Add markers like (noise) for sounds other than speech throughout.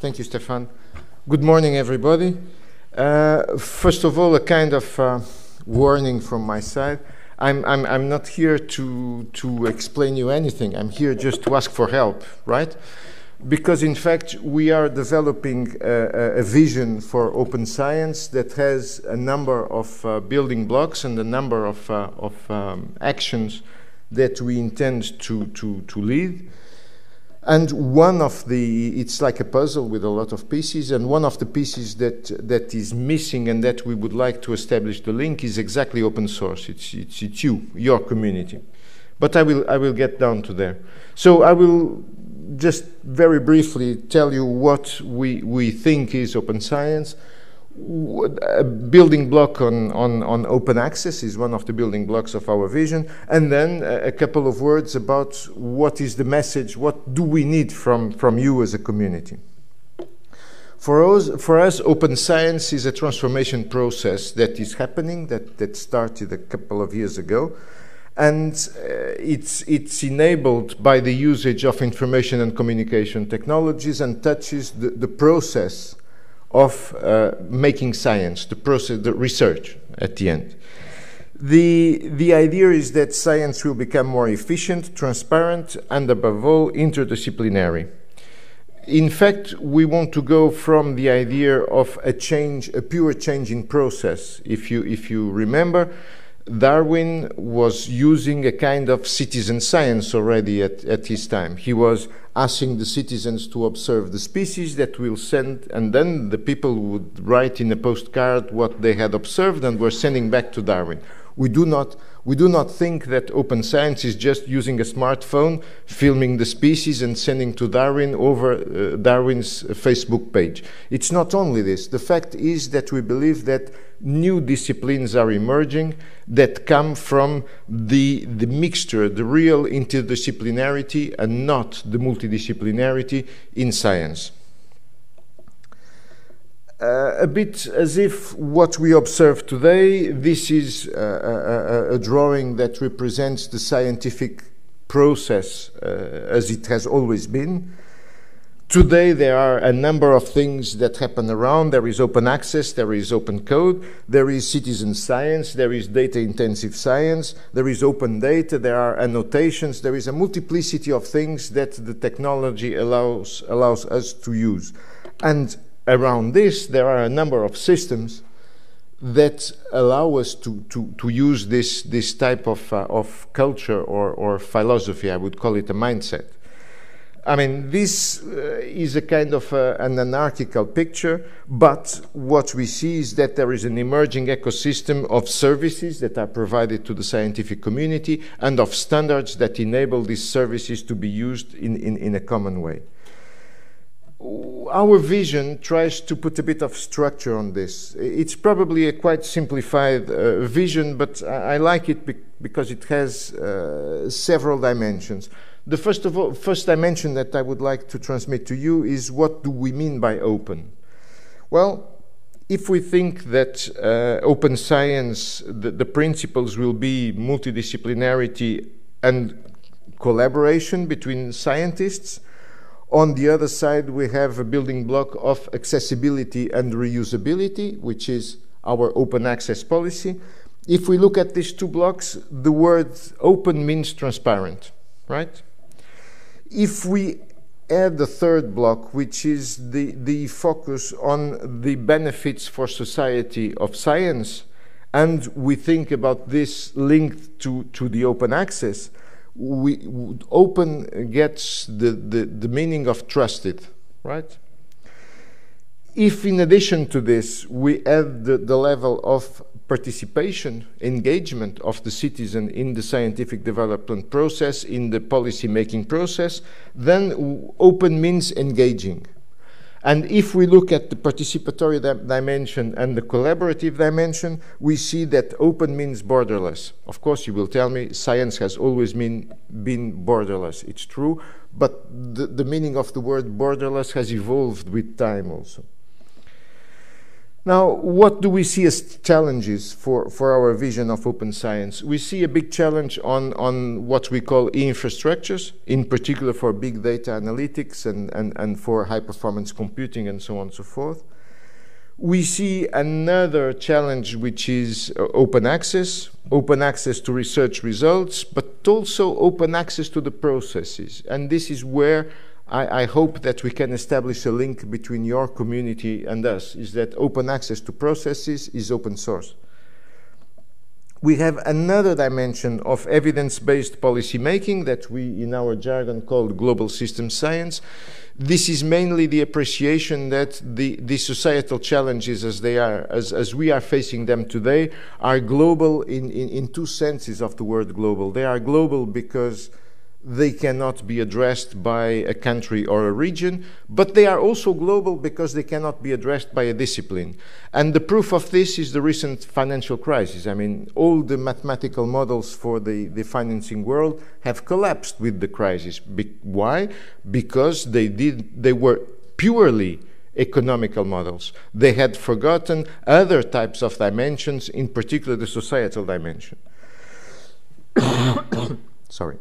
Thank you, Stefan. Good morning, everybody. Uh, first of all, a kind of uh, warning from my side. I'm, I'm, I'm not here to, to explain you anything. I'm here just to ask for help, right? Because in fact, we are developing a, a vision for open science that has a number of uh, building blocks and a number of, uh, of um, actions that we intend to, to, to lead. And one of the, it's like a puzzle with a lot of pieces, and one of the pieces that, that is missing and that we would like to establish the link is exactly open source. It's, it's, it's you, your community. But I will, I will get down to there. So I will just very briefly tell you what we, we think is open science a building block on, on, on open access is one of the building blocks of our vision. And then a, a, couple of words about what is the message, what do we need from, from you as a community. For us, for us, open science is a transformation process that is happening, that, that started a couple of years ago. And uh, it's, it's enabled by the usage of information and communication technologies and touches the, the process of uh, making science, the process, the research at the end. The, the idea is that science will become more efficient, transparent, and above all, interdisciplinary. In fact, we want to go from the idea of a change, a pure change in process. If you, if you remember, Darwin was using a kind of citizen science already at, at his time. He was asking the citizens to observe the species that we'll send, and then the people would write in a postcard what they had observed and were sending back to Darwin. We do not, we do not think that open science is just using a smartphone, filming the species and sending to Darwin over uh, Darwin's Facebook page. It's not only this. The fact is that we believe that new disciplines are emerging that come from the, the mixture, the real interdisciplinarity and not the multidisciplinarity in science. Uh, a bit as if what we observe today, this is a, a, a drawing that represents the scientific process uh, as it has always been. Today, there are a number of things that happen around. There is open access, there is open code, there is citizen science, there is data intensive science, there is open data, there are annotations, there is a multiplicity of things that the technology allows, allows us to use. And around this, there are a number of systems that allow us to, to, to use this, this type of, uh, of culture or, or philosophy, I would call it a mindset. I mean, this uh, is a kind of uh, an anarchical picture, but what we see is that there is an emerging ecosystem of services that are provided to the scientific community and of standards that enable these services to be used in, in, in a common way. Our vision tries to put a bit of structure on this. It's probably a quite simplified uh, vision, but I, I like it be because it has uh, several dimensions. The first, of all, first dimension that I would like to transmit to you is what do we mean by open? Well, if we think that uh, open science, the, the, principles will be multidisciplinarity and collaboration between scientists, on the other side we have a building block of accessibility and reusability, which is our open access policy. If we look at these two blocks, the word open means transparent, right? If we add the third block, which is the, the focus on the benefits for society of science, and we think about this linked to, to the open access, we, open gets the, the, the meaning of trusted, right? If in addition to this we add the, the level of participation, engagement of the citizen in the scientific development process, in the policy making process, then open means engaging. And if we look at the participatory di dimension and the collaborative dimension, we see that open means borderless. Of course, you will tell me science has always been, been borderless. It's true, but the, the meaning of the word borderless has evolved with time also. Now, what do we see as challenges for, for our vision of open science? We see a big challenge on, on what we call infrastructures, in particular for big data analytics and, and, and for high performance computing and so on and so forth. We see another challenge, which is uh, open access, open access to research results, but also open access to the processes. And this is where I, I, hope that we can establish a link between your community and us, is that open access to processes is open source. We have another dimension of evidence-based policy making that we, in our jargon, call global system science. This is mainly the appreciation that the, the societal challenges as they are, as, as we are facing them today, are global in, in, in two senses of the word global. They are global because they cannot be addressed by a country or a region, but they are also global because they cannot be addressed by a discipline. And the proof of this is the recent financial crisis. I mean, all the mathematical models for the, the financing world have collapsed with the crisis. Be why? Because they, did, they were purely economical models. They had forgotten other types of dimensions, in particular the societal dimension. (coughs) Sorry.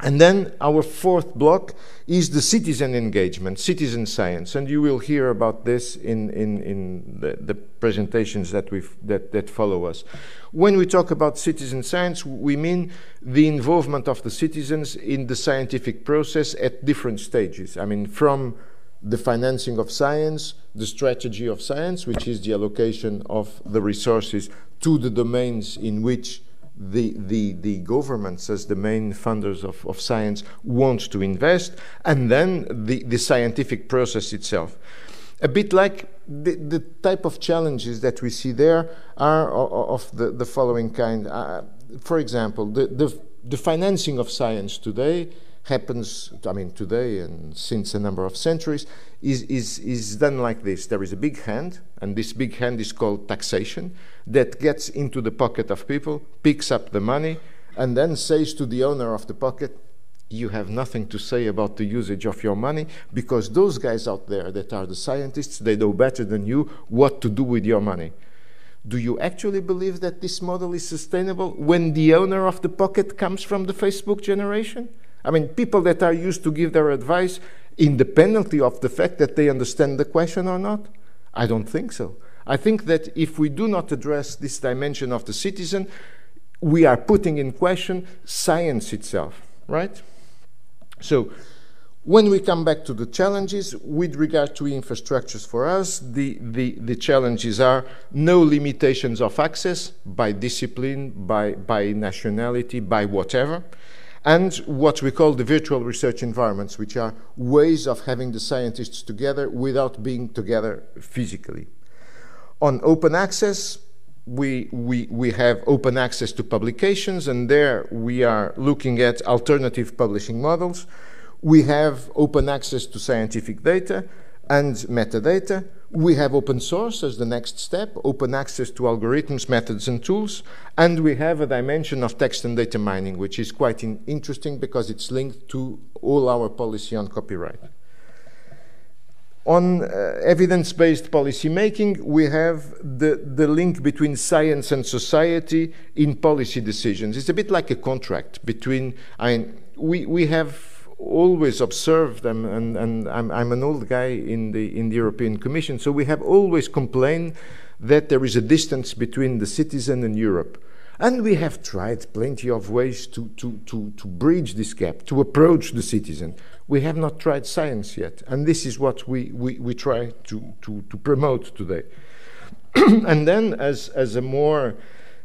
And then our fourth block is the citizen engagement, citizen science. And you will hear about this in, in, in the, the presentations that, we've, that, that follow us. When we talk about citizen science, we mean the involvement of the citizens in the scientific process at different stages. I mean, from the financing of science, the strategy of science, which is the allocation of the resources to the domains in which the, the, the governments as the main funders of, of science want to invest, and then the, the scientific process itself. A bit like the, the type of challenges that we see there are of the, the following kind. Uh, for example, the, the, the financing of science today happens, I mean, today and since a number of centuries, is, is, is done like this. There is a big hand, and this big hand is called taxation, that gets into the pocket of people, picks up the money, and then says to the owner of the pocket, you have nothing to say about the usage of your money because those guys out there that are the scientists, they know better than you what to do with your money. Do you actually believe that this model is sustainable when the owner of the pocket comes from the Facebook generation? I mean, people that are used to give their advice independently of the fact that they understand the question or not? I don't think so. I think that if we do not address this dimension of the citizen, we are putting in question science itself, right? So, when we come back to the challenges, with regard to infrastructures for us, the, the, the challenges are no limitations of access by discipline, by, by nationality, by whatever and what we call the virtual research environments, which are ways of having the scientists together without being together physically. On open access, we, we, we have open access to publications, and there we are looking at alternative publishing models. We have open access to scientific data and metadata. We have open source as the next step, open access to algorithms, methods, and tools. And we have a dimension of text and data mining, which is quite in interesting because it's linked to all our policy on copyright. On uh, evidence-based policymaking, we have the, the link between science and society in policy decisions. It's a bit like a contract between, I mean, we, we have always observed, and, and, and I'm, I'm, an old guy in the, in the European Commission, so we have always complained that there is a distance between the citizen and Europe. And we have tried plenty of ways to, to, to, to bridge this gap, to approach the citizen. We have not tried science yet, and this is what we, we, we try to, to, to promote today. (clears throat) and then, as, as a more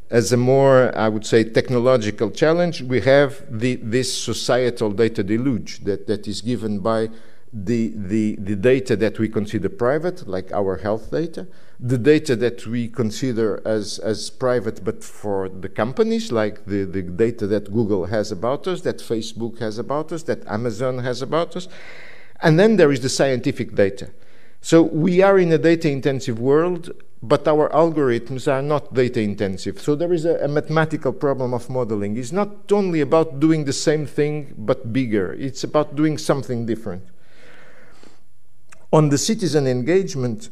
as a more, I would say, technological challenge, we have the, this societal data deluge that, that is given by the, the, the data that we consider private, like our health data, the data that we consider as, as private but for the companies, like the, the data that Google has about us, that Facebook has about us, that Amazon has about us. And then there is the scientific data. So we are in a data intensive world but our algorithms are not data intensive. So there is a, a, mathematical problem of modeling. It's not only about doing the same thing but bigger, it's about doing something different. On the citizen engagement,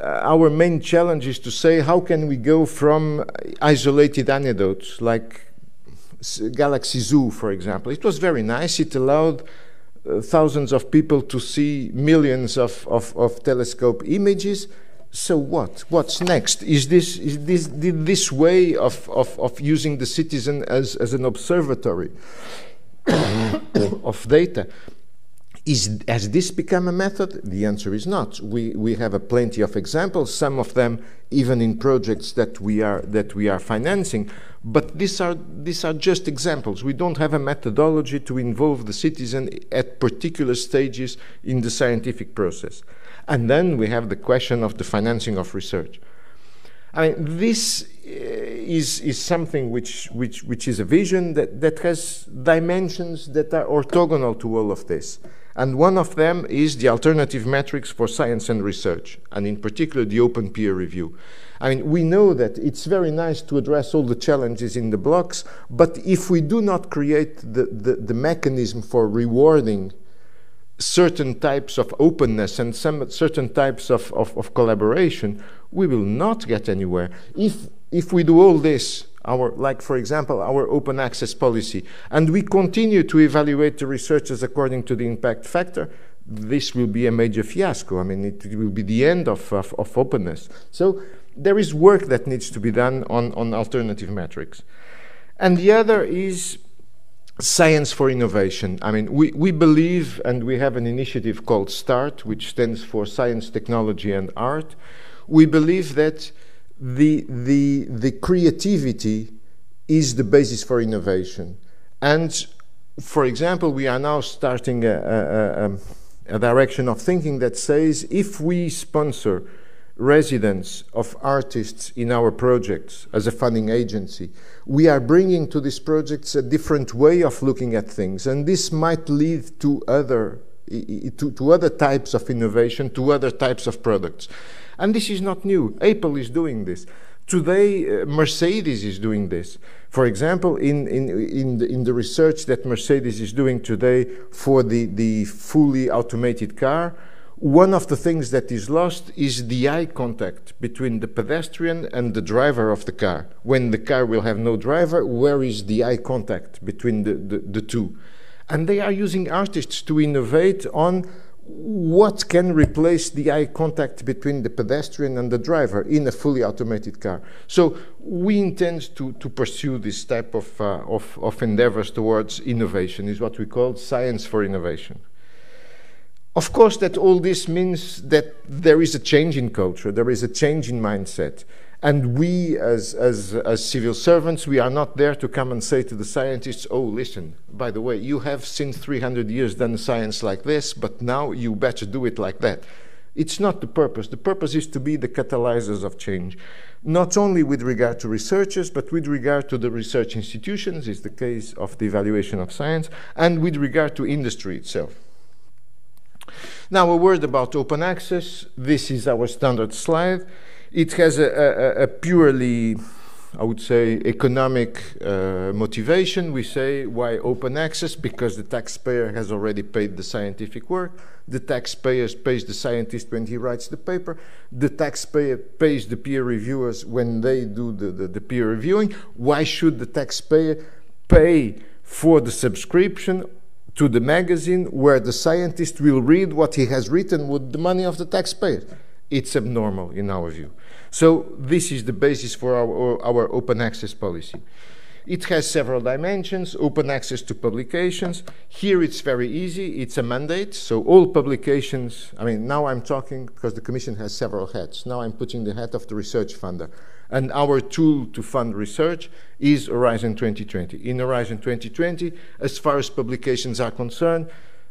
uh, our main challenge is to say how can we go from isolated anecdotes like Galaxy Zoo, for example. It was very nice. It allowed uh, thousands of people to see millions of, of, of, telescope images. So what? What's next? Is this, is this, this way of, of, of using the citizen as, as an observatory (coughs) of data is, has this become a method? The answer is not. We, we have a plenty of examples, some of them even in projects that we are, that we are financing. But these are, these are just examples. We don't have a methodology to involve the citizen at particular stages in the scientific process. And then we have the question of the financing of research. I mean, this eh, is, is something which, which, which is a vision that, that has dimensions that are orthogonal to all of this. And one of them is the alternative metrics for science and research, and in particular the open peer review. I mean, we know that it's very nice to address all the challenges in the blocks, but if we do not create the, the, the mechanism for rewarding certain types of openness and some certain types of, of, of collaboration, we will not get anywhere. If, if we do all this our, like for example, our open access policy, and we continue to evaluate the researchers according to the impact factor, this will be a major fiasco. I mean, it will be the end of, of, of openness. So there is work that needs to be done on, on alternative metrics. And the other is science for innovation. I mean, we, we believe, and we have an initiative called START, which stands for Science, Technology, and Art. We believe that the, the, the creativity is the basis for innovation. And for example, we are now starting a, a, a, a, direction of thinking that says if we sponsor residents of artists in our projects as a funding agency, we are bringing to these projects a different way of looking at things. And this might lead to other, to, to other types of innovation, to other types of products. And this is not new. Apple is doing this. Today, uh, Mercedes is doing this. For example, in, in, in, the, in the research that Mercedes is doing today for the, the fully automated car, one of the things that is lost is the eye contact between the pedestrian and the driver of the car. When the car will have no driver, where is the eye contact between the, the, the two? And they are using artists to innovate on what can replace the eye contact between the pedestrian and the driver in a fully automated car. So we intend to, to pursue this type of, uh, of, of endeavors towards innovation, is what we call science for innovation. Of course, that all this means that there is a change in culture, there is a change in mindset. And we, as, as, as civil servants, we are not there to come and say to the scientists, oh, listen, by the way, you have since 300 years done science like this, but now you better do it like that. It's not the purpose. The purpose is to be the catalyzers of change, not only with regard to researchers, but with regard to the research institutions, is the case of the evaluation of science, and with regard to industry itself. Now, a word about open access. This is our standard slide. It has a, a, a purely, I would say, economic uh, motivation. We say why open access? Because the taxpayer has already paid the scientific work. The taxpayer pays the scientist when he writes the paper. The taxpayer pays the peer reviewers when they do the, the, the peer reviewing. Why should the taxpayer pay for the subscription to the magazine where the scientist will read what he has written with the money of the taxpayer? it's abnormal in our view. So this is the basis for our, our open access policy. It has several dimensions, open access to publications. Here it's very easy, it's a mandate, so all publications, I mean, now I'm talking because the Commission has several hats. Now I'm putting the hat of the research funder. And our tool to fund research is Horizon 2020. In Horizon 2020, as far as publications are concerned,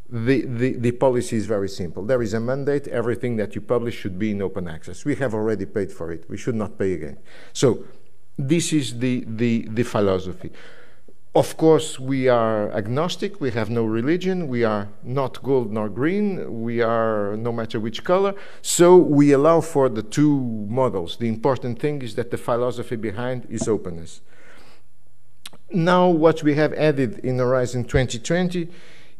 the, the, the, policy is very simple. There is a mandate. Everything that you publish should be in open access. We have already paid for it. We should not pay again. So this is the, the, the philosophy. Of course, we are agnostic. We have no religion. We are not gold nor green. We are no matter which color. So we allow for the two models. The important thing is that the philosophy behind is openness. Now, what we have added in Horizon 2020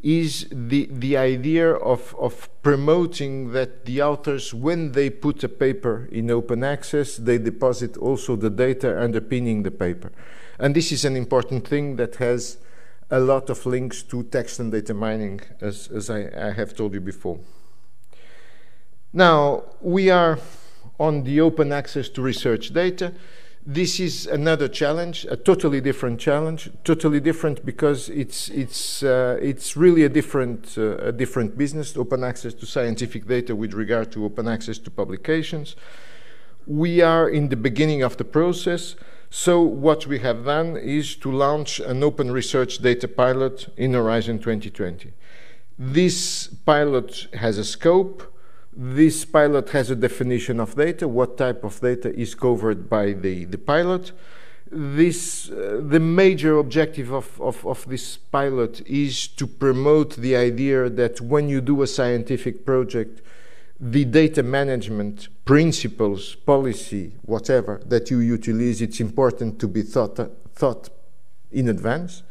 is the, the idea of, of promoting that the authors, when they put a paper in open access, they deposit also the data underpinning the paper. And this is an important thing that has a lot of links to text and data mining, as, as I, I have told you before. Now, we are on the open access to research data. This is another challenge, a totally different challenge, totally different because it's, it's, uh, it's really a different, uh, a different business, open access to scientific data with regard to open access to publications. We are in the beginning of the process, so what we have done is to launch an open research data pilot in Horizon 2020. This pilot has a scope, this pilot has a definition of data, what type of data is covered by the, the pilot. This, uh, the major objective of, of, of this pilot is to promote the idea that when you do a scientific project, the data management principles, policy, whatever that you utilize, it's important to be thought, thought in advance.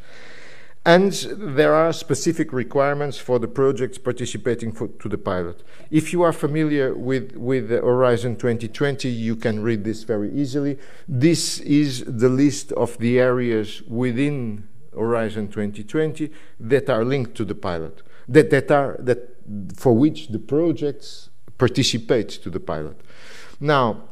And there are specific requirements for the projects participating for, to the pilot. If you are familiar with, with Horizon 2020, you can read this very easily. This is the list of the areas within Horizon 2020 that are linked to the pilot, that, that are, that, for which the projects participate to the pilot. Now,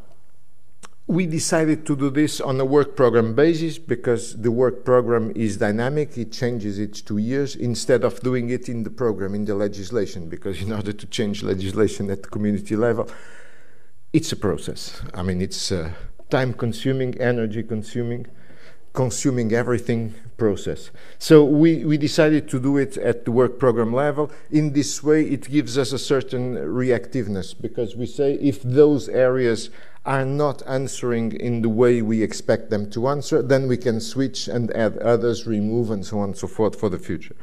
we decided to do this on a work program basis because the work program is dynamic, it changes each two years, instead of doing it in the program, in the legislation, because in order to change legislation at the community level, it's a process. I mean, it's uh, time consuming, energy consuming, consuming everything process. So we, we decided to do it at the work program level. In this way, it gives us a certain reactiveness because we say if those areas are not answering in the way we expect them to answer, then we can switch and add others, remove, and so on and so forth for the future.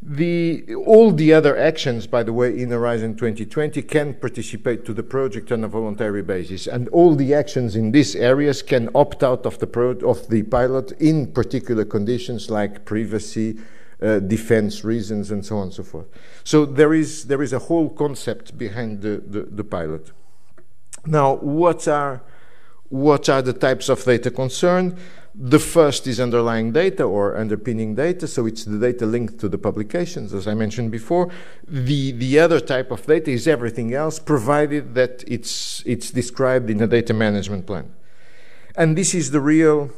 The, all the other actions, by the way, in Horizon 2020 can participate to the project on a voluntary basis. And all the actions in these areas can opt out of the, pro, of the pilot in particular conditions like privacy, uh, defense reasons, and so on and so forth. So there is, there is a whole concept behind the, the, the pilot. Now, what are, what are the types of data concerned? The first is underlying data or underpinning data, so it's the data linked to the publications, as I mentioned before. The, the other type of data is everything else, provided that it's, it's described in a data management plan. And this is the real,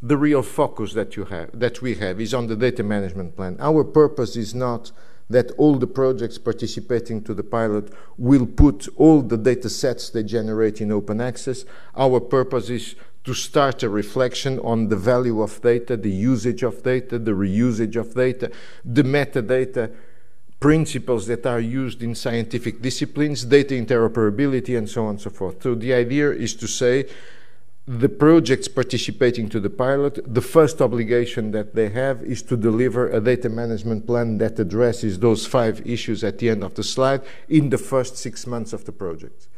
the real focus that, you have, that we have, is on the data management plan. Our purpose is not that all the projects participating to the pilot will put all the data sets they generate in open access. Our purpose is to start a reflection on the value of data, the usage of data, the reusage of data, the metadata principles that are used in scientific disciplines, data interoperability, and so on and so forth. So the idea is to say the projects participating to the pilot, the first obligation that they have is to deliver a data management plan that addresses those five issues at the end of the slide in the first six months of the project.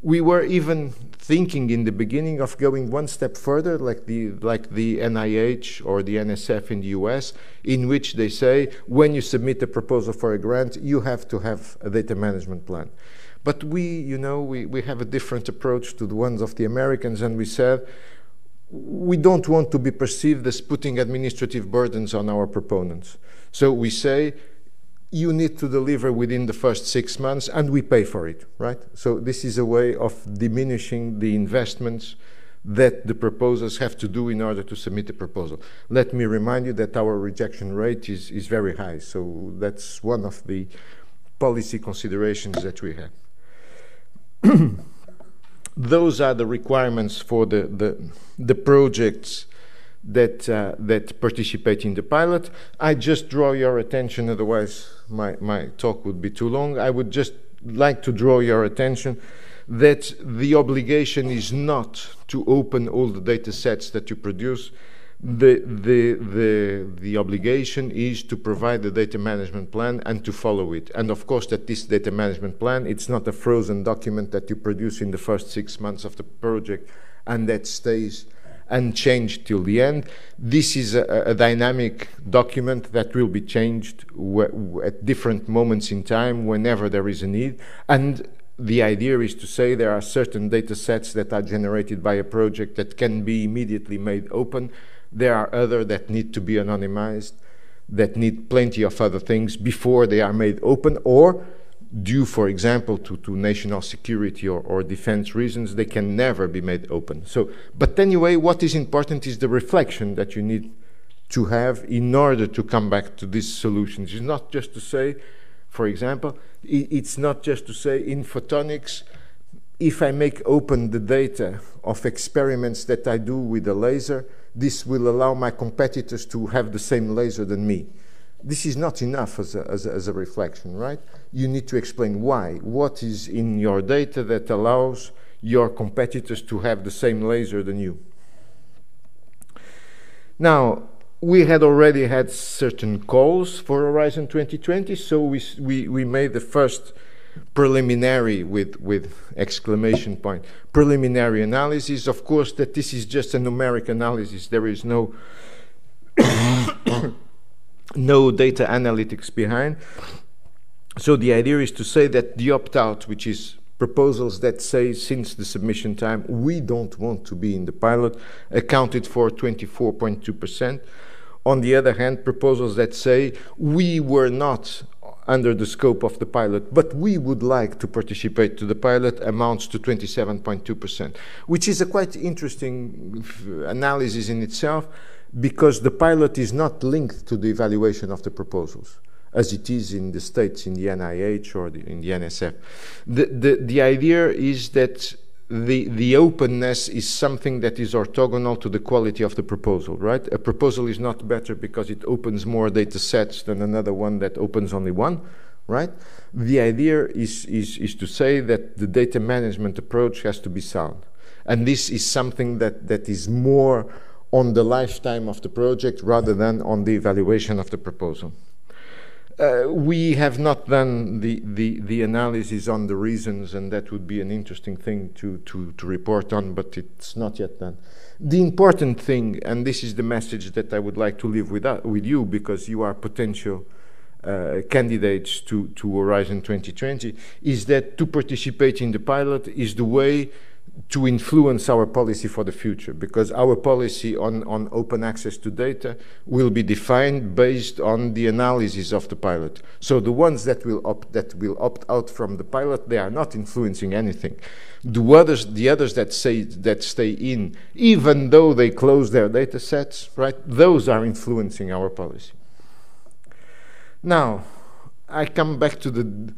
We were even thinking in the beginning of going one step further, like the, like the NIH or the NSF in the US, in which they say when you submit a proposal for a grant, you have to have a data management plan. But we, you know, we, we have a different approach to the ones of the Americans, and we said we don't want to be perceived as putting administrative burdens on our proponents. So we say you need to deliver within the first six months, and we pay for it, right? So this is a way of diminishing the investments that the proposers have to do in order to submit a proposal. Let me remind you that our rejection rate is, is very high, so that's one of the policy considerations that we have. (clears throat) Those are the requirements for the, the, the projects that, uh, that participate in the pilot. I just draw your attention, otherwise my, my talk would be too long. I would just like to draw your attention that the obligation is not to open all the data sets that you produce, the, the, the, the obligation is to provide the data management plan and to follow it. And of course that this data management plan, it's not a frozen document that you produce in the first six months of the project and that stays unchanged till the end. This is a, a dynamic document that will be changed at different moments in time whenever there is a need. And the idea is to say there are certain data sets that are generated by a project that can be immediately made open. There are other that need to be anonymized, that need plenty of other things before they are made open, or due, for example, to, to national security or, or defense reasons, they can never be made open. So, but anyway, what is important is the reflection that you need to have in order to come back to these solutions. It's not just to say, for example, it's not just to say in photonics, if I make open the data of experiments that I do with a laser, this will allow my competitors to have the same laser than me. This is not enough as a, as a, as a reflection, right? You need to explain why. What is in your data that allows your competitors to have the same laser than you? Now, we had already had certain calls for Horizon 2020, so we, we, we made the first preliminary with, with exclamation point preliminary analysis. Of course, that this is just a numeric analysis. There is no (coughs) no data analytics behind. So the idea is to say that the opt-out, which is proposals that say since the submission time we don't want to be in the pilot, accounted for 24.2%. On the other hand, proposals that say we were not under the scope of the pilot, but we would like to participate to the pilot amounts to 27.2%, which is a quite interesting analysis in itself because the pilot is not linked to the evaluation of the proposals as it is in the States, in the NIH or the, in the NSF. The, the, the idea is that the, the openness is something that is orthogonal to the quality of the proposal, right? A proposal is not better because it opens more data sets than another one that opens only one, right? The idea is, is, is to say that the data management approach has to be sound. And this is something that, that is more on the lifetime of the project rather than on the evaluation of the proposal. Uh, we have not done the, the, the, analysis on the reasons, and that would be an interesting thing to, to, to report on, but it's not yet done. The important thing, and this is the message that I would like to leave with, uh, with you because you are potential uh, candidates to, to Horizon 2020, is that to participate in the pilot is the way to influence our policy for the future because our policy on, on open access to data will be defined based on the analysis of the pilot. So the ones that will opt, that will opt out from the pilot, they are not influencing anything. The others, the others that say that stay in, even though they close their data sets, right, those are influencing our policy. Now, I come back to the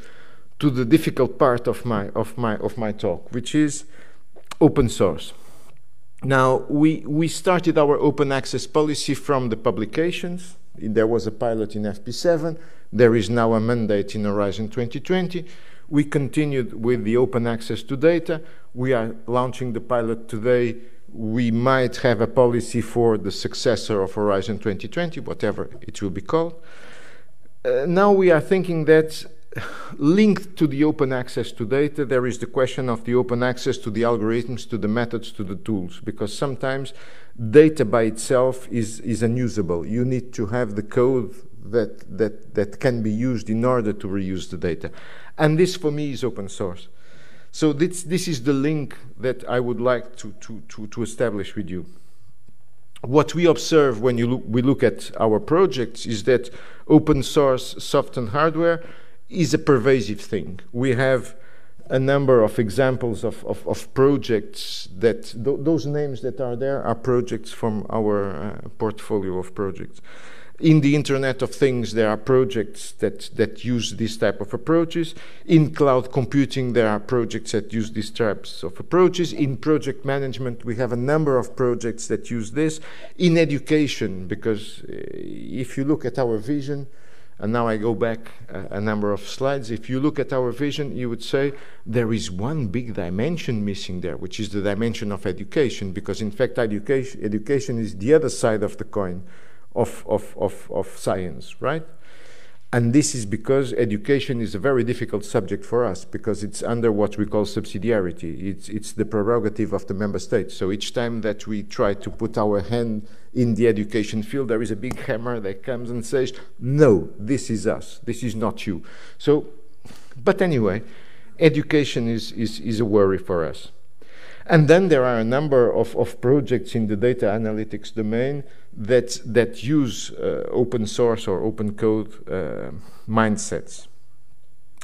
to the difficult part of my of my of my talk, which is open source. Now, we, we started our open access policy from the publications. There was a pilot in FP7. There is now a mandate in Horizon 2020. We continued with the open access to data. We are launching the pilot today. We might have a policy for the successor of Horizon 2020, whatever it will be called. Uh, now we are thinking that linked to the open access to data, there is the question of the open access to the algorithms, to the methods, to the tools, because sometimes data by itself is, is unusable. You need to have the code that, that, that can be used in order to reuse the data. And this, for me, is open source. So this, this is the link that I would like to, to, to, to establish with you. What we observe when look, we look at our projects is that open source software and hardware is a pervasive thing. We have a number of examples of, of, of projects that th those names that are there are projects from our uh, portfolio of projects. In the Internet of Things, there are projects that, that use these type of approaches. In cloud computing, there are projects that use these types of approaches. In project management, we have a number of projects that use this. In education, because uh, if you look at our vision, and now I go back a, a, number of slides. If you look at our vision, you would say there is one big dimension missing there, which is the dimension of education, because in fact, education, education is the other side of the coin of, of, of, of science, right? And this is because education is a very difficult subject for us because it's under what we call subsidiarity. It's, it's the prerogative of the member states. So each time that we try to put our hand in the education field, there is a big hammer that comes and says, no, this is us, this is not you. So, but anyway, education is, is, is a worry for us. And then there are a number of, of projects in the data analytics domain that, that use uh, open source or open code uh, mindsets.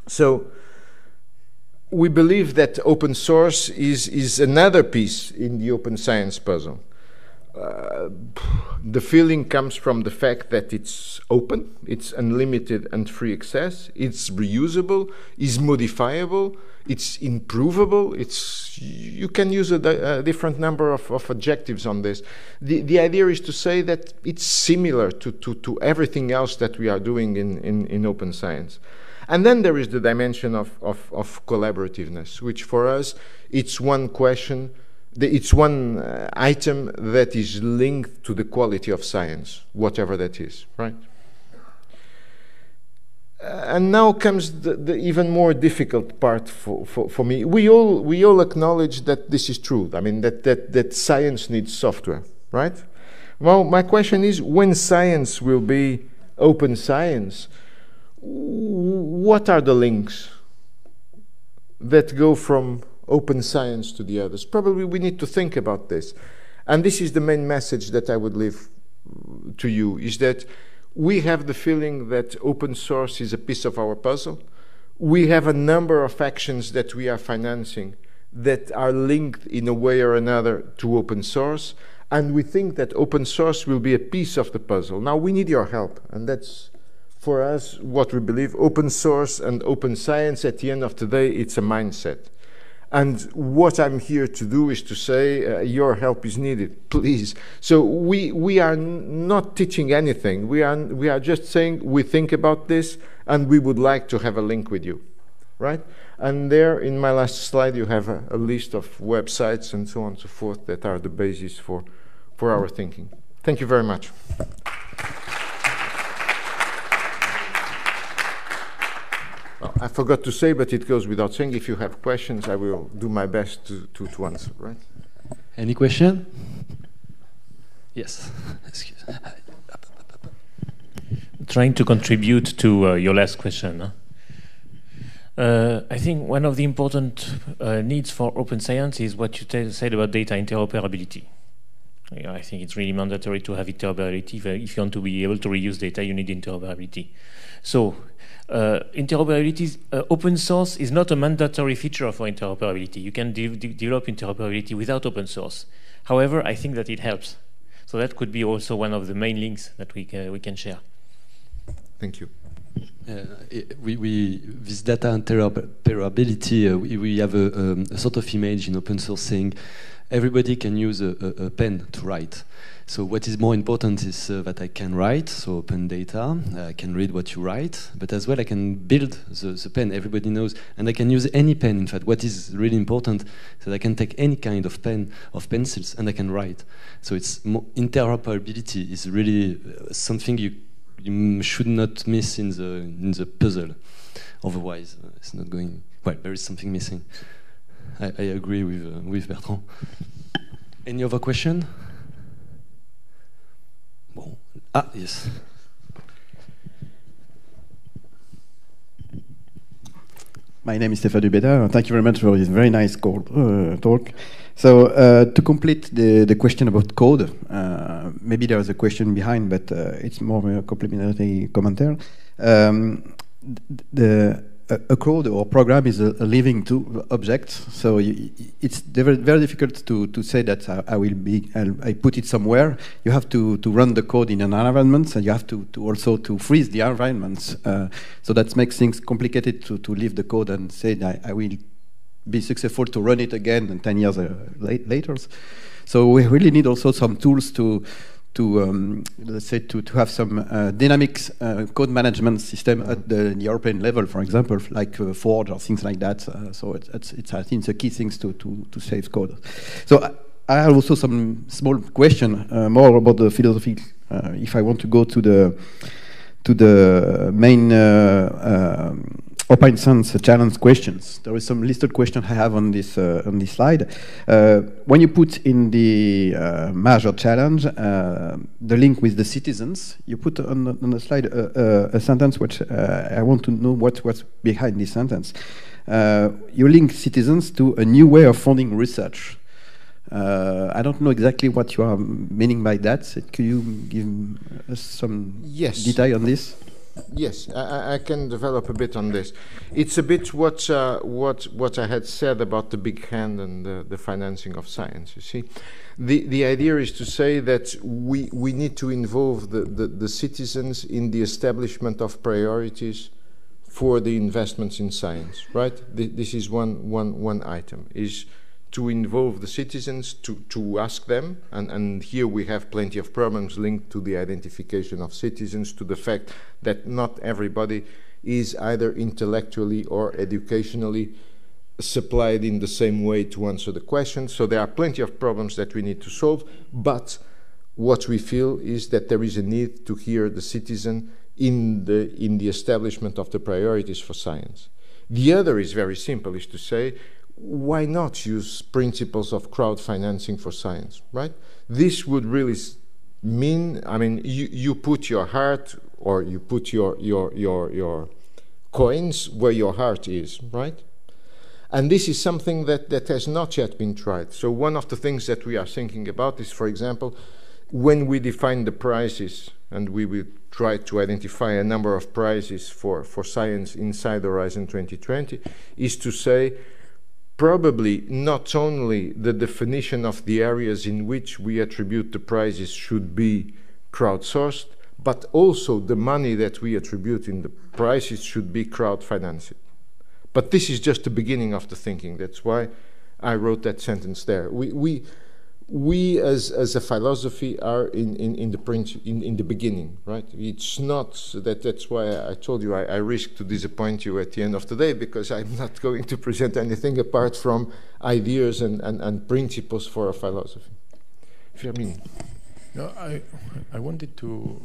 So we believe that open source is, is another piece in the open science puzzle. Uh, the feeling comes from the fact that it's open, it's unlimited and free access, it's reusable, it's modifiable, it's improvable. It's you can use a, a different number of, of, adjectives on this. The the idea is to say that it's similar to, to, to everything else that we are doing in, in, in open science. And then there is the dimension of, of, of collaborativeness, which for us it's one question, it's one uh, item that is linked to the quality of science, whatever that is, right? and now comes the, the, even more difficult part for, for, for, me. We all, we all acknowledge that this is true. I mean, that, that, that science needs software, right? Well, my question is when science will be open science, what are the links that go from open science to the others? Probably we need to think about this. And this is the main message that I would leave to you is that we have the feeling that open source is a piece of our puzzle. We have a number of actions that we are financing that are linked in a way or another to open source. And we think that open source will be a piece of the puzzle. Now, we need your help. And that's, for us, what we believe. Open source and open science, at the end of the day, it's a mindset. And what I'm here to do is to say uh, your help is needed, (laughs) please. So we, we are not teaching anything. We are, we are just saying we think about this and we would like to have a link with you, right? And there in my last slide you have a, a list of websites and so on and so forth that are the basis for, for our thinking. Thank you very much. I forgot to say, but it goes without saying, if you have questions, I will do my best to, to, to answer, right? Any question? Yes. (laughs) Excuse. Trying to contribute to uh, your last question. Huh? Uh, I think one of the important uh, needs for open science is what you said about data interoperability. I think it's really mandatory to have interoperability. If you want to be able to reuse data, you need interoperability. So uh, interoperability, uh, open source is not a mandatory feature for interoperability. You can de de develop interoperability without open source. However, I think that it helps. So that could be also one of the main links that we can, we can share. Thank you. Uh, we, we, this data interoperability, uh, we, we, have a, um, a, sort of image in open source saying everybody can use a, a, a pen to write. So what is more important is uh, that I can write, so open data, I can read what you write, but as well I can build the, the, pen, everybody knows, and I can use any pen, in fact. What is really important is that I can take any kind of pen, of pencils, and I can write. So it's interoperability is really uh, something you, you should not miss in the, in the puzzle. Otherwise, uh, it's not going, well, there is something missing. I, I agree with, uh, with Bertrand. Any other question? Bon. Ah, yes. My name is Stéphane Dubeda. Thank you very much for this very nice call, uh, talk. So uh, to complete the, the question about code, uh, maybe there's a question behind, but uh, it's more a complementary commentary. Um, the a, code or program is a, a living to object, so you, it's very, difficult to, to say that I, I will be I'll, i put it somewhere. You have to, to run the code in an environment, and you have to, to also to freeze the environment. Uh, so that makes things complicated to, to leave the code and say I, I will be successful to run it again and 10 years uh, later. So we really need also some tools to to um, let's say to, to have some uh, dynamics uh, code management system at the, European level, for example, like uh, Forge or things like that. Uh, so it's, it's, it's, I think the key things to, to, to save code. So I, have also some small question uh, more about the philosophy. Uh, if I want to go to the to the main um, Open Science challenge questions. There is some listed questions I have on this uh, on this slide. Uh, when you put in the uh, major challenge uh, the link with the citizens, you put on the, on the slide a, a, a sentence which uh, I want to know what what's behind this sentence. Uh, you link citizens to a new way of funding research. I don't know exactly what you are meaning by that. Could you give us some yes. detail on this? Yes, I, I, can develop a bit on this. It's a bit what uh, what what I had said about the big hand and the, the, financing of science. You see, the the idea is to say that we we need to involve the, the, the citizens in the establishment of priorities for the investments in science. Right. This is one one one item. Is to involve the citizens, to, to ask them, and, and here we have plenty of problems linked to the identification of citizens, to the fact that not everybody is either intellectually or educationally supplied in the same way to answer the question. So there are plenty of problems that we need to solve, but what we feel is that there is a need to hear the citizen in the, in the establishment of the priorities for science. The other is very simple, is to say why not use principles of crowd financing for science, right? This would really mean, I mean, you, you put your heart or you put your, your, your, your coins where your heart is, right? And this is something that, that has not yet been tried. So one of the things that we are thinking about is, for example, when we define the prizes, and we will try to identify a number of prizes for, for science inside Horizon 2020, is to say probably not only the definition of the areas in which we attribute the prizes should be crowdsourced, but also the money that we attribute in the prizes should be crowd-financed. But this is just the beginning of the thinking. That's why I wrote that sentence there. We, we, we as, as a philosophy are in, in, in the print, in, in the beginning, right? It's not that that's why I told you I, I risk to disappoint you at the end of the day because I'm not (laughs) going to present anything apart from ideas and, and, and principles for a philosophy. If you Firmin. No, I, I wanted to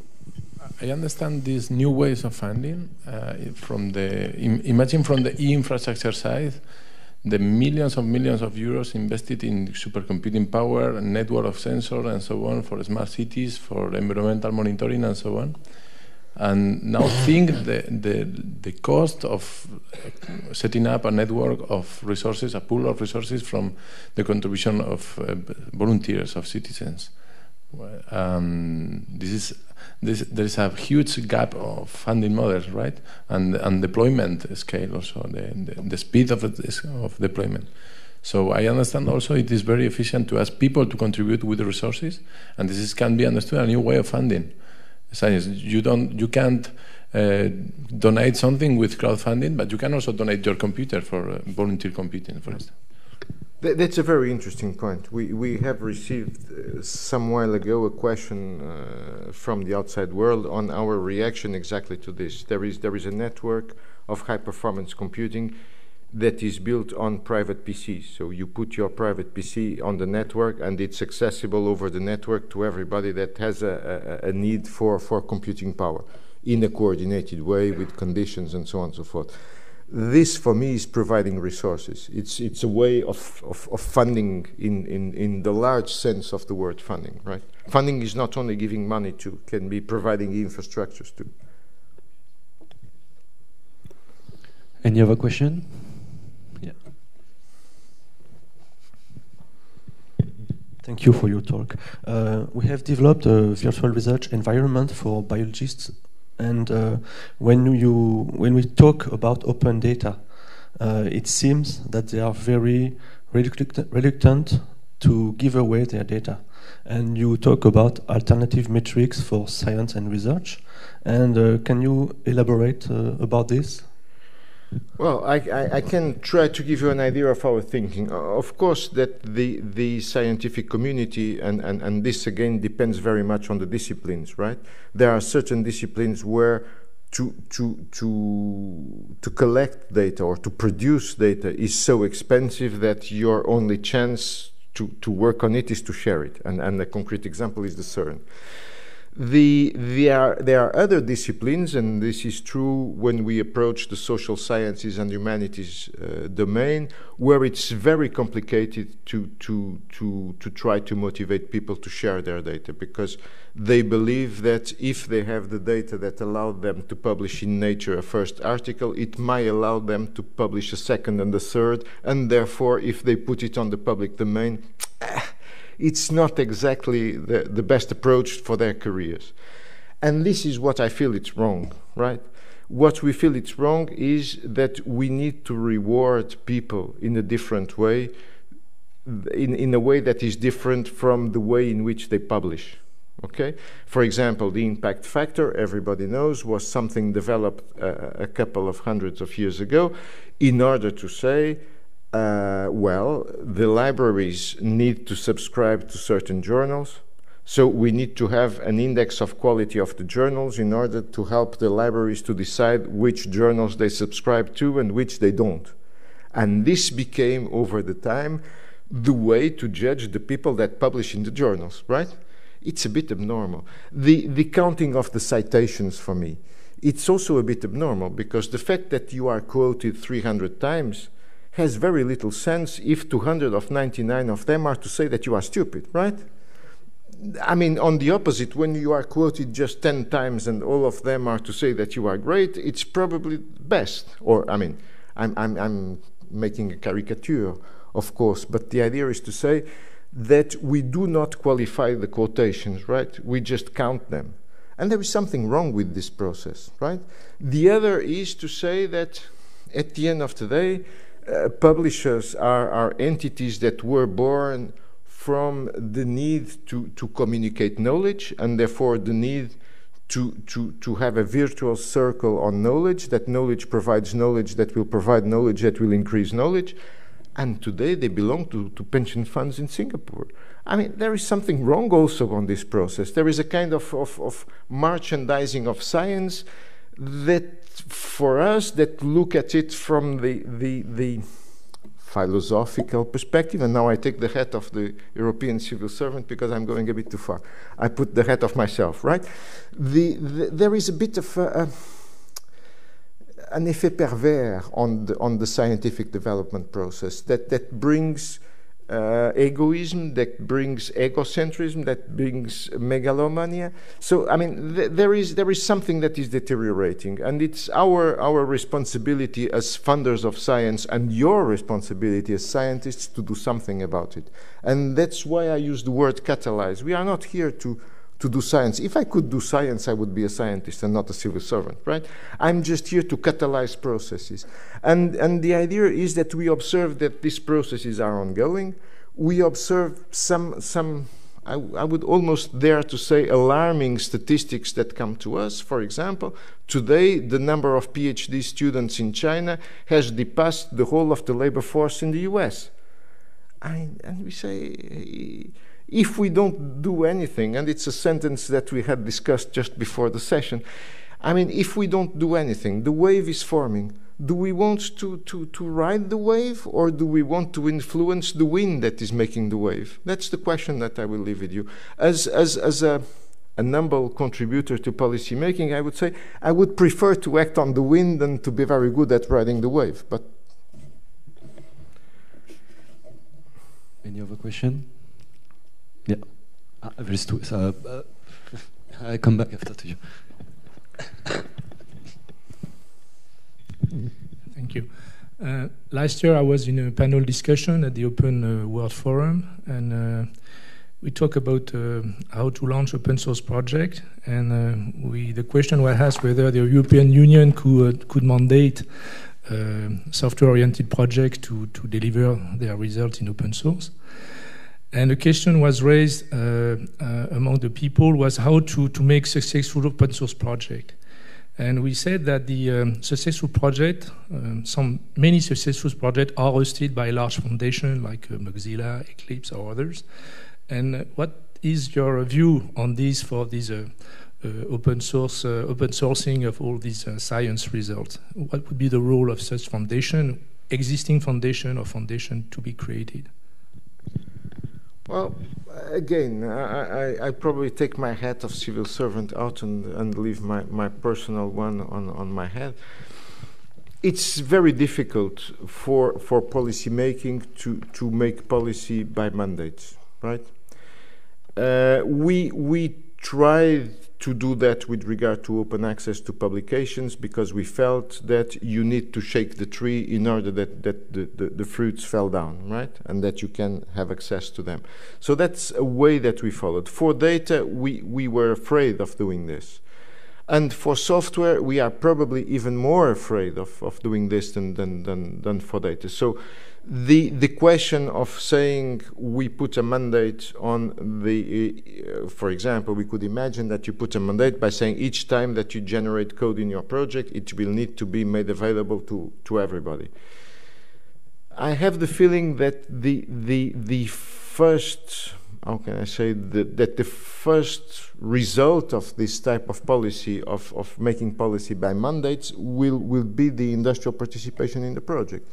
I understand these new ways of funding uh, from the imagine from the e-infrastructure side the millions of millions of euros invested in supercomputing power, network of sensors, and so on for smart cities, for environmental monitoring, and so on. And now (laughs) think the, the, the cost of setting up a network of resources, a pool of resources from the contribution of uh, volunteers, of citizens. Um, this is this, there is a huge gap of funding models, right, and and deployment scale also the the, the speed of of deployment. So I understand also it is very efficient to ask people to contribute with the resources, and this is, can be understood a new way of funding science. You don't, you can't uh, donate something with crowdfunding, but you can also donate your computer for uh, volunteer computing, for instance. That's a very interesting point. We, we have received uh, some while ago a question uh, from the outside world on our reaction exactly to this. There is, there is a network of high performance computing that is built on private PCs. So you put your private PC on the network and it's accessible over the network to everybody that has a, a, a need for, for computing power in a coordinated way with conditions and so on and so forth this for me is providing resources. It's, it's a way of, of, of, funding in, in, in the large sense of the word funding, right? Funding is not only giving money to, can be providing infrastructures to. Any other question? Yeah. Thank you for your talk. Uh, we have developed a virtual research environment for biologists and uh, when you when we talk about open data, uh, it seems that they are very reluctant to give away their data. And you talk about alternative metrics for science and research. And uh, can you elaborate uh, about this? Well, I, I, I, can try to give you an idea of our thinking. Of course, that the, the scientific community, and, and, and this again depends very much on the disciplines, right? There are certain disciplines where to, to, to, to collect data or to produce data is so expensive that your only chance to, to work on it is to share it. And, and a concrete example is the CERN. The, there, are, there are other disciplines, and this is true when we approach the social sciences and humanities uh, domain, where it's very complicated to, to, to, to try to motivate people to share their data because they believe that if they have the data that allowed them to publish in Nature a first article, it might allow them to publish a second and a third, and therefore, if they put it on the public domain, it's not exactly the, the best approach for their careers. And this is what I feel it's wrong, right? What we feel it's wrong is that we need to reward people in a different way, in, in a way that is different from the way in which they publish. Okay? For example, the impact factor, everybody knows, was something developed uh, a couple of hundreds of years ago in order to say uh, well, the libraries need to subscribe to certain journals. So we need to have an index of quality of the journals in order to help the libraries to decide which journals they subscribe to and which they don't. And this became, over the time, the way to judge the people that publish in the journals, right? It's a bit abnormal. The, the counting of the citations for me, it's also a bit abnormal because the fact that you are quoted 300 times has very little sense if 200 of 99 of them are to say that you are stupid, right? I mean, on the opposite, when you are quoted just 10 times and all of them are to say that you are great, it's probably best. Or, I mean, I'm, I'm, I'm making a caricature, of course, but the idea is to say that we do not qualify the quotations, right? We just count them. And there is something wrong with this process, right? The other is to say that at the end of the day, uh, publishers are, are entities that were born from the need to, to communicate knowledge and therefore the need to, to, to have a virtual circle on knowledge, that knowledge provides knowledge that will provide knowledge that will increase knowledge. And today they belong to, to pension funds in Singapore. I mean, there is something wrong also on this process. There is a kind of, of, of merchandising of science that for us that look at it from the, the, the philosophical perspective, and now I take the hat of the European civil servant because I'm going a bit too far. I put the hat of myself, right? The, the, there is a bit of a, a, an effet pervers on the, on the scientific development process that, that brings uh, egoism, that brings egocentrism, that brings megalomania. So, I mean, th there is there is something that is deteriorating, and it's our our responsibility as funders of science and your responsibility as scientists to do something about it. And that's why I use the word catalyze. We are not here to to do science. If I could do science, I would be a scientist and not a civil servant, right? I'm just here to catalyze processes. And, and the idea is that we observe that these processes are ongoing. We observe some, some I, I would almost dare to say, alarming statistics that come to us. For example, today the number of PhD students in China has depassed the whole of the labor force in the US. I, and we say, if we don't do anything, and it's a sentence that we had discussed just before the session, I mean, if we don't do anything, the wave is forming. Do we want to, to, to ride the wave or do we want to influence the wind that is making the wave? That's the question that I will leave with you. As, as, as a, a number contributor to policy making, I would say I would prefer to act on the wind than to be very good at riding the wave. But any other question? There's two. So, uh, I come back after to you. Thank you. Uh, last year, I was in a panel discussion at the Open uh, World Forum, and uh, we talked about uh, how to launch open source project. And uh, we, the question was asked whether the European Union could could mandate software-oriented projects to to deliver their results in open source. And the question was raised uh, uh, among the people was how to, to make successful open source project. And we said that the um, successful project, um, some many successful projects are hosted by large foundations like uh, Mozilla, Eclipse, or others. And uh, what is your view on this for this uh, uh, open source, open sourcing of all these science results? What would be the role of such foundation, existing foundation or foundation to be created? Well, again, I, I, I, probably take my hat of civil servant out and, and leave my, my personal one on, on my head. It's very difficult for, for policy making to, to make policy by mandates, right? Uh, we, we tried to do that with regard to open access to publications because we felt that you need to shake the tree in order that, that the, the, the, fruits fell down, right? And that you can have access to them. So that's a way that we followed. For data, we, we were afraid of doing this. And for software, we are probably even more afraid of, of doing this than, than, than, than for data. So the the question of saying we put a mandate on the uh, for example we could imagine that you put a mandate by saying each time that you generate code in your project it will need to be made available to to everybody. I have the feeling that the the the first how can i say that the first result of this type of policy of of making policy by mandates will will be the industrial participation in the project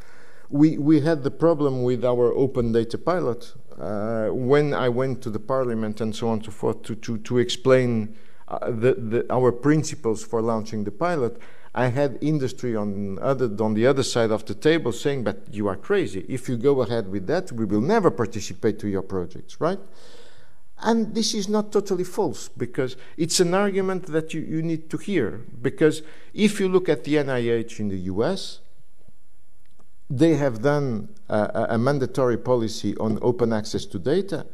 we, we had the problem with our open data pilot uh, when I went to the parliament and so on and so forth to, to, to explain uh, the, the, our principles for launching the pilot. I had industry on, other, on the other side of the table saying, but you are crazy. If you go ahead with that, we will never participate to your projects, right? And this is not totally false because it's an argument that you, you need to hear. Because if you look at the NIH in the US, they have done a, mandatory policy on open access to data,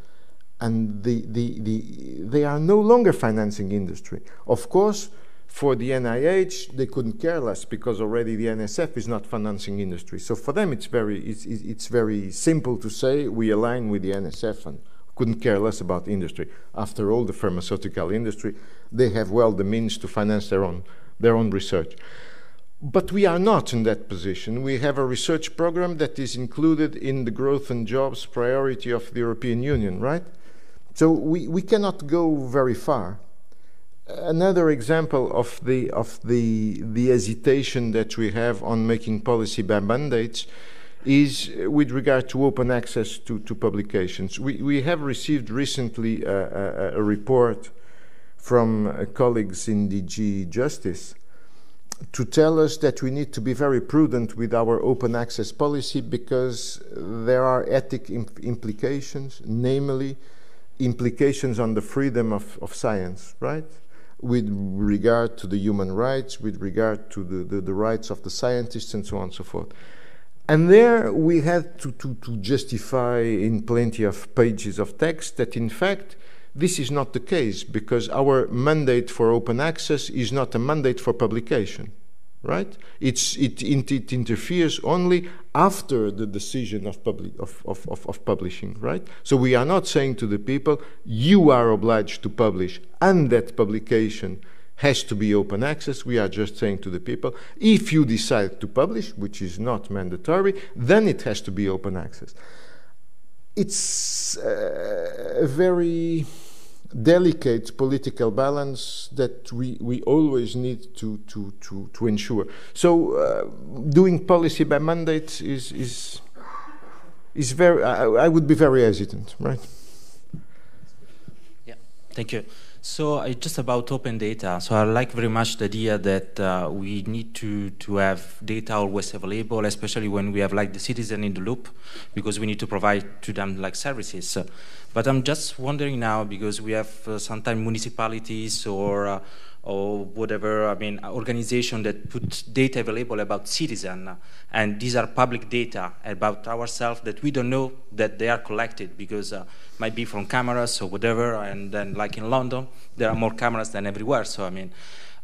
and the, the, the, they are no longer financing industry. Of course, for the NIH, they couldn't care less because already the NSF is not financing industry. So for them, it's very, it's, it's very simple to say we align with the NSF and couldn't care less about industry. After all, the pharmaceutical industry, they have well the means to finance their own, their own research. But we are not in that position. We have a research program that is included in the growth and jobs priority of the European Union, right? So we, we cannot go very far. Another example of the of the the hesitation that we have on making policy by mandates is with regard to open access to, to publications. We, we have received recently a, a, a report from colleagues in DG Justice to tell us that we need to be very prudent with our open access policy because there are ethic imp implications, namely implications on the freedom of, of science, right? With regard to the human rights, with regard to the, the, the rights of the scientists, and so on and so forth. And there we had to, to, to justify in plenty of pages of text that in fact this is not the case because our mandate for open access is not a mandate for publication, right? It's, it, it interferes only after the decision of, public, of, of, of, of publishing, right? So we are not saying to the people, you are obliged to publish and that publication has to be open access. We are just saying to the people, if you decide to publish, which is not mandatory, then it has to be open access. It's uh, a very delicate political balance that we, we always need to, to, to, to ensure. So uh, doing policy by mandate is, is, is very, I, I would be very hesitant, right? Yeah, thank you. So uh, just about open data. So I like very much the idea that uh, we need to, to have data always available, especially when we have like the citizen in the loop, because we need to provide to them like services. But I'm just wondering now because we have uh, sometimes municipalities or uh, or whatever, I mean, organization that put data available about citizen, and these are public data about ourselves that we don't know that they are collected because uh, might be from cameras or whatever, and then like in London, there are more cameras than everywhere, so I mean,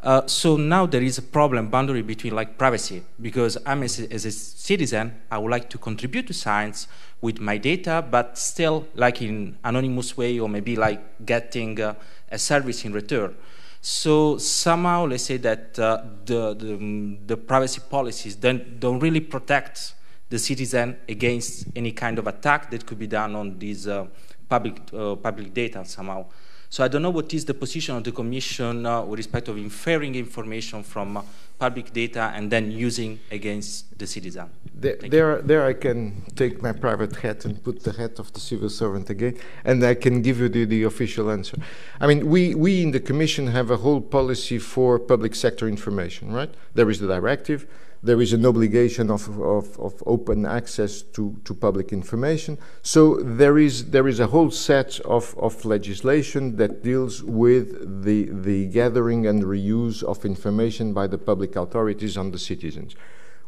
uh, so now there is a problem boundary between like privacy because I'm as a, as a, citizen, I would like to contribute to science with my data, but still like in anonymous way or maybe like getting uh, a service in return. So somehow, let's say that uh, the, the, the privacy policies don't, don't really protect the citizen against any kind of attack that could be done on these uh, public uh, public data somehow. So I don't know what is the position of the Commission uh, with respect of inferring information from uh, public data and then using against the citizen. There, there, there, I can take my private hat and put the hat of the civil servant again, and I can give you the, the official answer. I mean, we, we in the Commission have a whole policy for public sector information, right? There is the directive, there is an obligation of, of, of, open access to, to public information. So there is, there is a whole set of, of legislation that deals with the, the gathering and reuse of information by the public authorities on the citizens.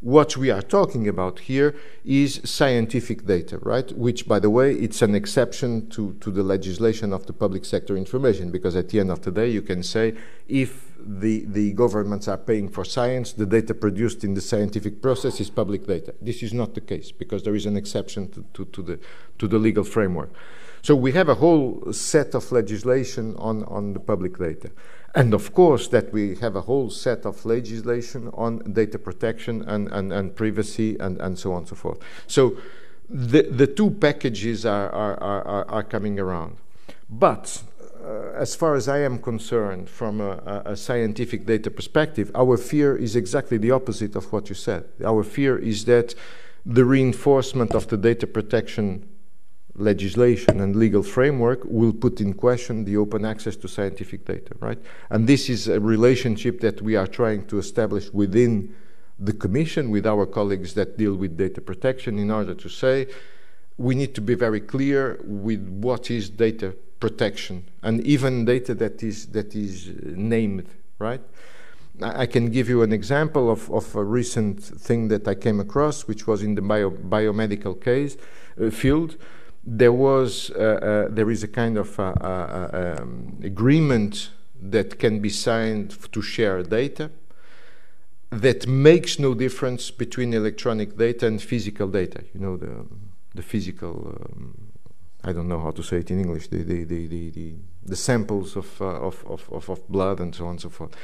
What we are talking about here is scientific data, right? Which, by the way, it's an exception to, to the legislation of the public sector information, because at the end of the day, you can say if the, the governments are paying for science, the data produced in the scientific process is public data. This is not the case, because there is an exception to, to, to the, to the legal framework. So we have a whole set of legislation on, on the public data. And of course, that we have a whole set of legislation on data protection and, and, and privacy and, and so on and so forth. So the, the two packages are, are, are, are coming around. But uh, as far as I am concerned, from a, a, scientific data perspective, our fear is exactly the opposite of what you said. Our fear is that the reinforcement of the data protection legislation and legal framework will put in question the open access to scientific data, right? And this is a relationship that we are trying to establish within the Commission with our colleagues that deal with data protection in order to say we need to be very clear with what is data protection and even data that is, that is named, right? I can give you an example of, of a recent thing that I came across, which was in the bio, biomedical case uh, field there was uh, uh, there is a kind of uh, um, agreement that can be signed to share data that makes no difference between electronic data and physical data. You know the the physical. Um, I don't know how to say it in English. The the the the, the, the samples of, uh, of, of of blood and so on and so forth,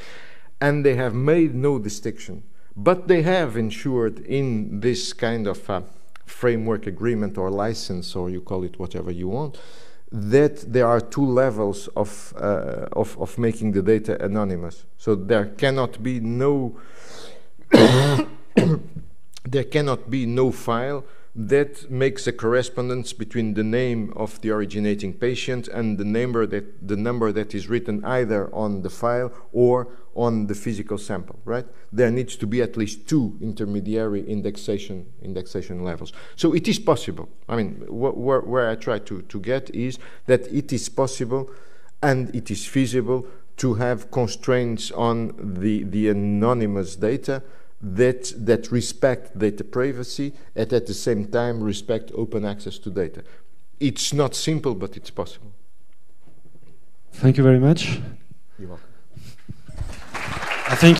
and they have made no distinction. But they have ensured in this kind of uh, framework agreement or license, or you call it whatever you want, that there are two levels of, uh, of, of making the data anonymous. So there cannot be no (coughs) there cannot be no file that makes a correspondence between the name of the originating patient and the number that the number that is written either on the file or on the physical sample, right? There needs to be at least two intermediary indexation indexation levels. So it is possible. I mean, wh where, where I try to, to get is that it is possible and it is feasible to have constraints on the, the anonymous data that, that respect data privacy and at the same time respect open access to data. It's not simple, but it's possible. Thank you very much. You're welcome. I think